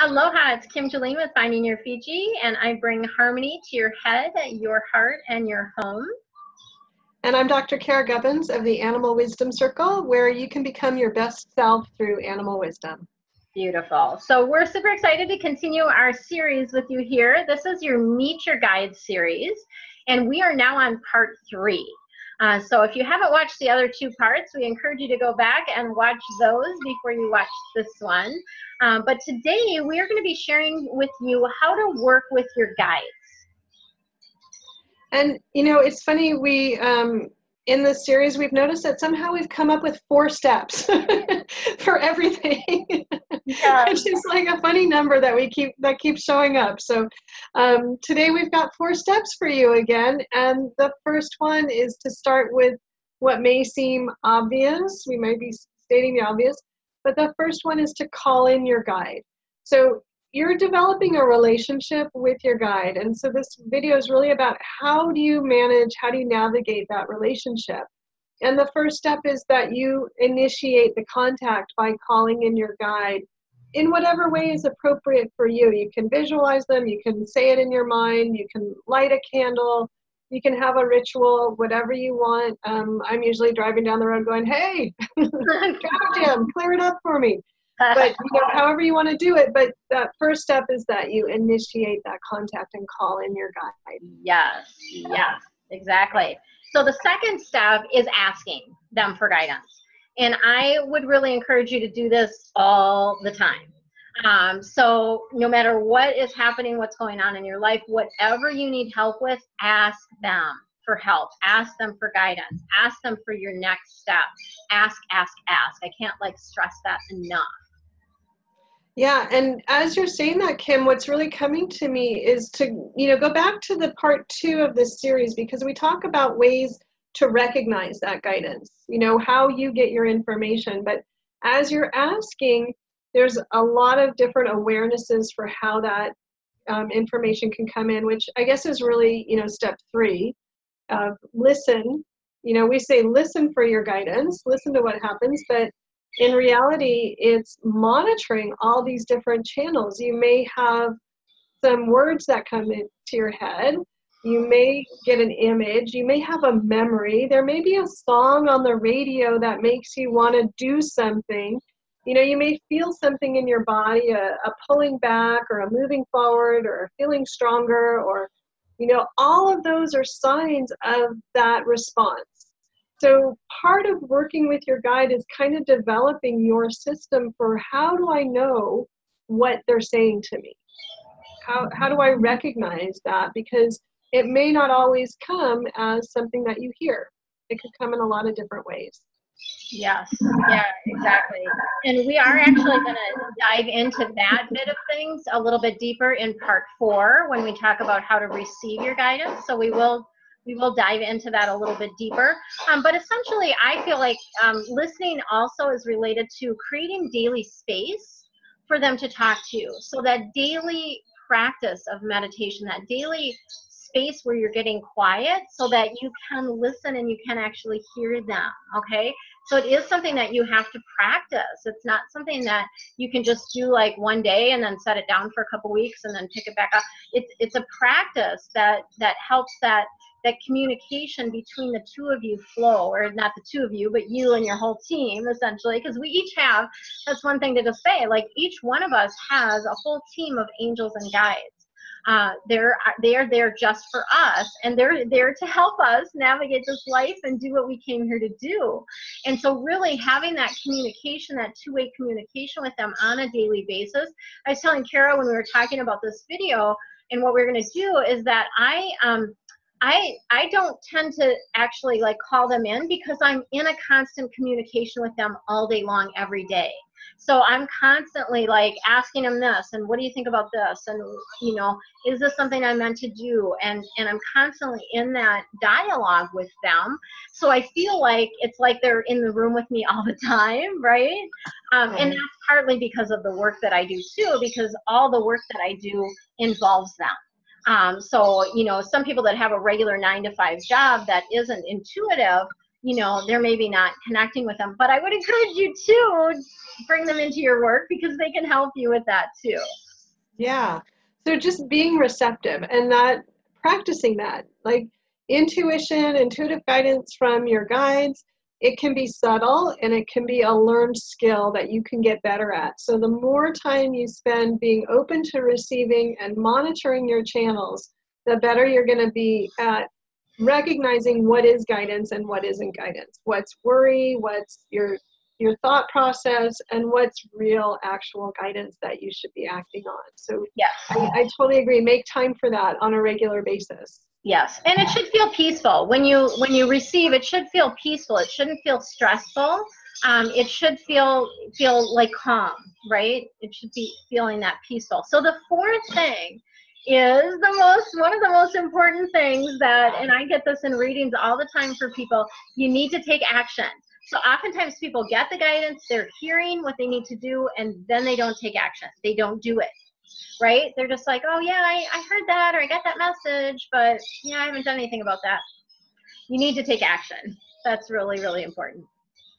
Aloha, it's Kim Julen with Finding Your Fiji, and I bring harmony to your head, your heart, and your home. And I'm Dr. Cara Gubbins of the Animal Wisdom Circle, where you can become your best self through animal wisdom. Beautiful. So we're super excited to continue our series with you here. This is your Meet Your Guide series, and we are now on part three. Uh, so if you haven't watched the other two parts, we encourage you to go back and watch those before you watch this one. Um, but today we are going to be sharing with you how to work with your guides. And you know, it's funny, we um, in this series we've noticed that somehow we've come up with four steps for everything. Yeah. Which is like a funny number that we keep that keeps showing up. So um, today we've got four steps for you again, and the first one is to start with what may seem obvious. We may be stating the obvious, but the first one is to call in your guide. So you're developing a relationship with your guide. And so this video is really about how do you manage, how do you navigate that relationship? And the first step is that you initiate the contact by calling in your guide in whatever way is appropriate for you. You can visualize them, you can say it in your mind, you can light a candle, you can have a ritual, whatever you want. Um, I'm usually driving down the road going, hey, Jim, clear it up for me. But you know, however you want to do it. But that first step is that you initiate that contact and call in your guide. Yes, yes, exactly. So the second step is asking them for guidance. And I would really encourage you to do this all the time. Um, so no matter what is happening, what's going on in your life, whatever you need help with, ask them for help. Ask them for guidance. Ask them for your next step. Ask, ask, ask. I can't like stress that enough. Yeah, and as you're saying that, Kim, what's really coming to me is to, you know, go back to the part two of this series because we talk about ways to recognize that guidance, you know, how you get your information. But as you're asking, there's a lot of different awarenesses for how that um, information can come in, which I guess is really, you know, step three of listen. You know, we say listen for your guidance, listen to what happens, but in reality, it's monitoring all these different channels. You may have some words that come into your head. You may get an image. You may have a memory. There may be a song on the radio that makes you want to do something. You know, you may feel something in your body, a, a pulling back or a moving forward or feeling stronger or, you know, all of those are signs of that response. So, part of working with your guide is kind of developing your system for how do I know what they're saying to me? How, how do I recognize that? Because it may not always come as something that you hear, it could come in a lot of different ways. Yes, yeah, exactly. And we are actually going to dive into that bit of things a little bit deeper in part four when we talk about how to receive your guidance. So we will we will dive into that a little bit deeper. Um, but essentially, I feel like um, listening also is related to creating daily space for them to talk to you. So that daily practice of meditation, that daily space where you're getting quiet so that you can listen and you can actually hear them, okay? So it is something that you have to practice. It's not something that you can just do like one day and then set it down for a couple weeks and then pick it back up. It's it's a practice that that helps that that communication between the two of you flow, or not the two of you, but you and your whole team, essentially, because we each have, that's one thing to just say, like each one of us has a whole team of angels and guides. Uh, they're they're there just for us, and they're there to help us navigate this life and do what we came here to do. And so, really having that communication, that two-way communication with them on a daily basis. I was telling Cara when we were talking about this video, and what we're going to do is that I um, I I don't tend to actually like call them in because I'm in a constant communication with them all day long every day. So I'm constantly like asking them this and what do you think about this and you know is this something I'm meant to do and and I'm constantly in that dialogue with them. So I feel like it's like they're in the room with me all the time, right? Um, and that's partly because of the work that I do too, because all the work that I do involves them. Um, so, you know, some people that have a regular nine to five job that isn't intuitive, you know, they're maybe not connecting with them. But I would encourage you to bring them into your work because they can help you with that too. Yeah. So just being receptive and that practicing that, like intuition, intuitive guidance from your guides, it can be subtle and it can be a learned skill that you can get better at. So the more time you spend being open to receiving and monitoring your channels, the better you're going to be at recognizing what is guidance and what isn't guidance. What's worry, what's your your thought process and what's real actual guidance that you should be acting on. So yeah I, I, totally agree. Make time for that on a regular basis. Yes. And it should feel peaceful. When you when you receive it should feel peaceful. It shouldn't feel stressful. Um, it should feel feel like calm right? It should be feeling that peaceful. So the fourth thing is the most one of the most important things that and i get this in readings all the time for people you need to take action so oftentimes people get the guidance, they're hearing what they need to do, and then they don't take action. They don't do it, right? They're just like, oh yeah, I, I heard that or I got that message, but yeah, I haven't done anything about that. You need to take action. That's really, really important.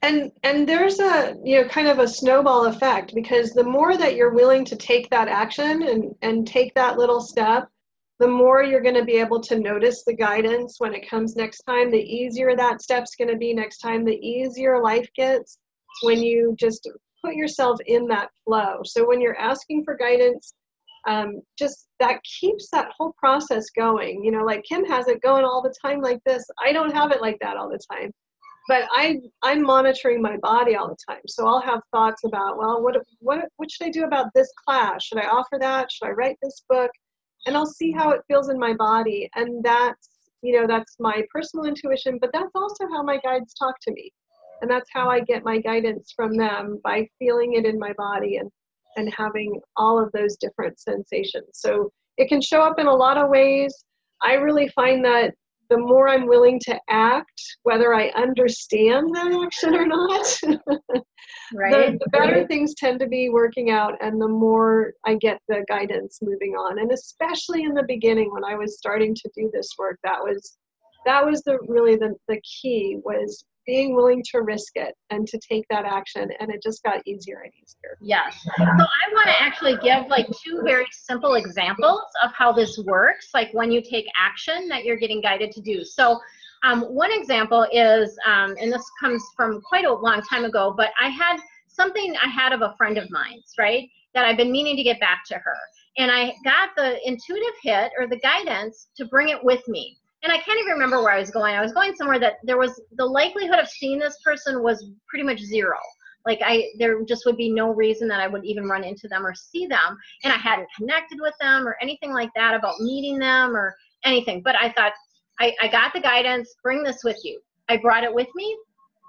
And and there's a you know kind of a snowball effect because the more that you're willing to take that action and and take that little step, the more you're going to be able to notice the guidance when it comes next time, the easier that step's going to be next time, the easier life gets when you just put yourself in that flow. So when you're asking for guidance, um, just that keeps that whole process going. You know, like Kim has it going all the time like this. I don't have it like that all the time. But I, I'm monitoring my body all the time. So I'll have thoughts about, well, what, what, what should I do about this class? Should I offer that? Should I write this book? And I'll see how it feels in my body. And that's, you know, that's my personal intuition, but that's also how my guides talk to me. And that's how I get my guidance from them by feeling it in my body and, and having all of those different sensations. So it can show up in a lot of ways. I really find that the more I'm willing to act, whether I understand that action or not, right. the, the, better things tend to be working out and the more I get the guidance moving on. And especially in the beginning when I was starting to do this work, that was that was the really the, the key was being willing to risk it and to take that action and it just got easier and easier. Yes. So i want to actually give like two very simple examples of how this works like when you take action that you're getting guided to do. So um, one example is um, and this comes from quite a long time ago but i had something i had of a friend of mine's right that i've been meaning to get back to her. And i got the intuitive hit or the guidance to bring it with me and I can't even remember where I was going. I was going somewhere that there was the likelihood of seeing this person was pretty much zero. Like I, there just would be no reason that I would even run into them or see them, and I hadn't connected with them or anything like that about meeting them or anything. But I thought, I, I got the guidance. Bring this with you. I brought it with me.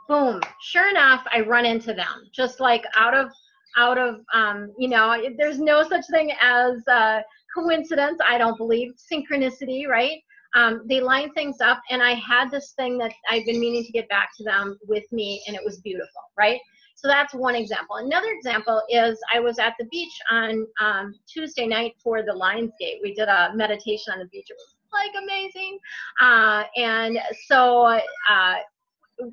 Boom. Sure enough, I run into them just like out of out of um, you know. There's no such thing as uh, coincidence. I don't believe synchronicity, right? Um, they line things up and i had this thing that i've been meaning to get back to them with me and it was beautiful right? So that's one example. Another example is i was at the beach on um, tuesday night for the lionsgate we did a meditation on the beach. It was like amazing. Uh, and so uh,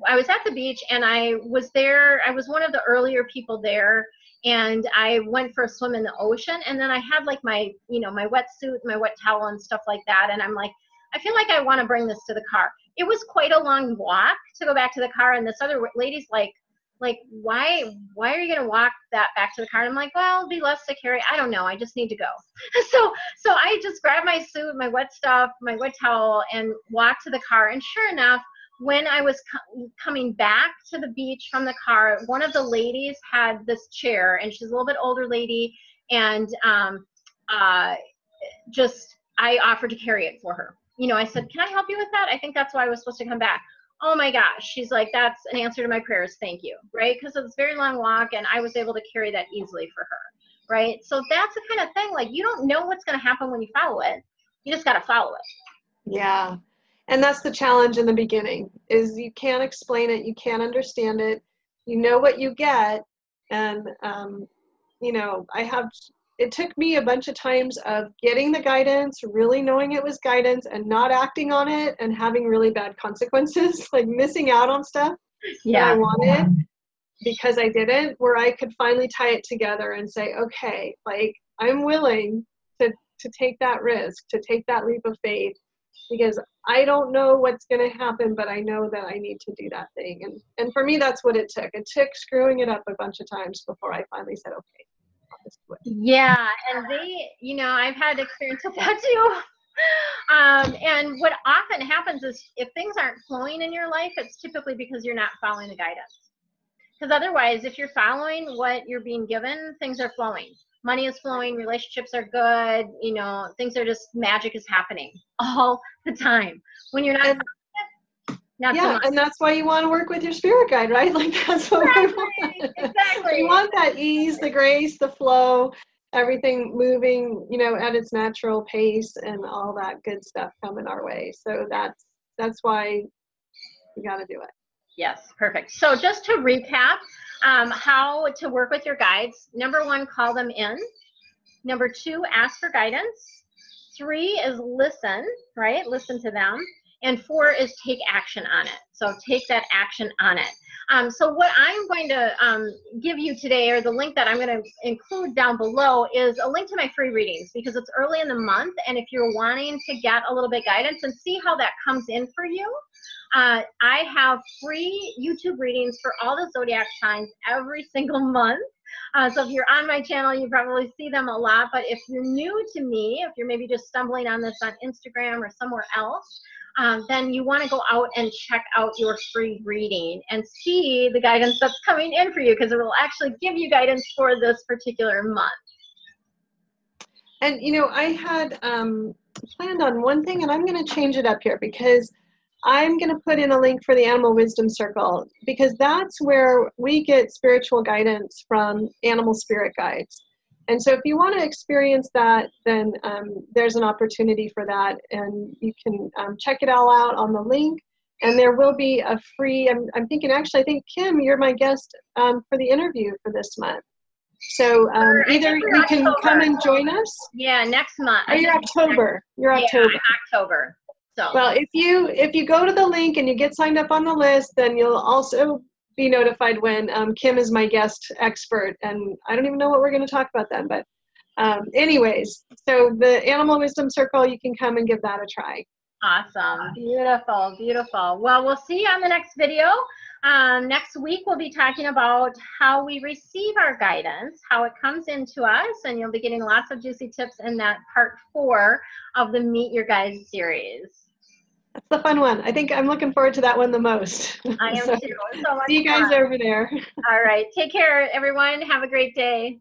i was at the beach and i was there i was one of the earlier people there and I went for a swim in the ocean and then I had like my you know my wetsuit my wet towel and stuff like that and I'm like I feel like I want to bring this to the car. It was quite a long walk to go back to the car, and this other lady's like, like, why, why are you gonna walk that back to the car? And I'm like, well, it'll be less to carry. I don't know. I just need to go. so, so I just grabbed my suit, my wet stuff, my wet towel, and walked to the car. And sure enough, when I was co- coming back to the beach from the car, one of the ladies had this chair, and she's a little bit older lady, and um, uh, just I offered to carry it for her you know, I said, Can I help you with that? I think that's why I was supposed to come back. Oh my gosh. She's like, That's an answer to my prayers. Thank you. Right? Because it's a very long walk and I was able to carry that easily for her. Right? So that's the kind of thing, like, you don't know what's going to happen when you follow it. You just got to follow it. Yeah. And that's the challenge in the beginning is you can't explain it, you can't understand it. You know what you get, and um, you know I have it took me a bunch of times of getting the guidance, really knowing it was guidance, and not acting on it and having really bad consequences, like missing out on stuff yeah. that I wanted because I didn't, where I could finally tie it together and say, okay, like I'm willing to, to take that risk, to take that leap of faith because I don't know what's going to happen, but I know that I need to do that thing. And, and for me, that's what it took. It took screwing it up a bunch of times before I finally said, okay, yeah, and they, you know, I've had experience with that too. Um, and what often happens is if things aren't flowing in your life, it's typically because you're not following the guidance. Because otherwise, if you're following what you're being given, things are flowing. Money is flowing, relationships are good, you know, things are just magic is happening all the time. When you're not not yeah, and that's why you want to work with your spirit guide, right? Like that's what exactly, we want. Exactly. you want that ease, the grace, the flow, everything moving, you know, at its natural pace, and all that good stuff coming our way. So that's that's why you got to do it. Yes, perfect. So just to recap, um, how to work with your guides. Number one, call them in. Number two, ask for guidance. Three is listen, right? Listen to them. And four is take action on it. So take that action on it. Um, so what I'm going to um, give you today, or the link that I'm going to include down below, is a link to my free readings because it's early in the month, and if you're wanting to get a little bit guidance and see how that comes in for you, uh, I have free YouTube readings for all the zodiac signs every single month. Uh, so if you're on my channel, you probably see them a lot. But if you're new to me, if you're maybe just stumbling on this on Instagram or somewhere else, um, then you want to go out and check out your free reading and see the guidance that's coming in for you because it will actually give you guidance for this particular month. And you know, I had um, planned on one thing, and I'm going to change it up here because I'm going to put in a link for the Animal Wisdom Circle because that's where we get spiritual guidance from animal spirit guides. And so if you want to experience that, then um, there's an opportunity for that. And you can um, check it all out on the link. And there will be a free, I'm, I'm thinking actually, I think Kim, you're my guest um, for the interview for this month. So um, either you can October. come and join us. Yeah, next month. Oh, you're October. You're yeah, October. October. So. Well, if you if you go to the link and you get signed up on the list, then you'll also be notified when um, Kim is my guest expert, and I don't even know what we're going to talk about then. But, um, anyways, so the Animal Wisdom Circle, you can come and give that a try. Awesome, beautiful, beautiful. Well, we'll see you on the next video. Um, next week, we'll be talking about how we receive our guidance, how it comes into us, and you'll be getting lots of juicy tips in that part four of the Meet Your Guides series. That's the fun one. I think I'm looking forward to that one the most. I am so, too. So see you guys fun. over there. All right. Take care, everyone. Have a great day.